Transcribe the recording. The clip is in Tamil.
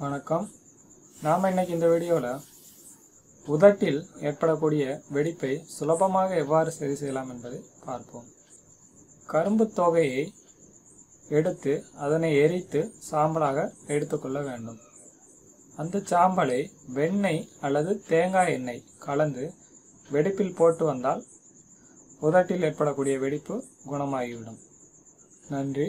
வணக்கம். நாம் இன்னைக்கு இந்த வீடியோவில் உதட்டில் ஏற்படக்கூடிய வெடிப்பை சுலபமாக எவ்வாறு சரி செய்யலாம் என்பதை பார்ப்போம். கரும்பு தொகையை எடுத்து அதனை எரித்து சாம்பலாக எடுத்துக்கொள்ள வேண்டும். அந்த சாம்பலை வெண்ணெய் அல்லது தேங்காய் எண்ணெய் கலந்து வெடிப்பில் போட்டு வந்தால் உதட்டில் ஏற்படக்கூடிய வெடிப்பு குணமாகிவிடும். நன்றி.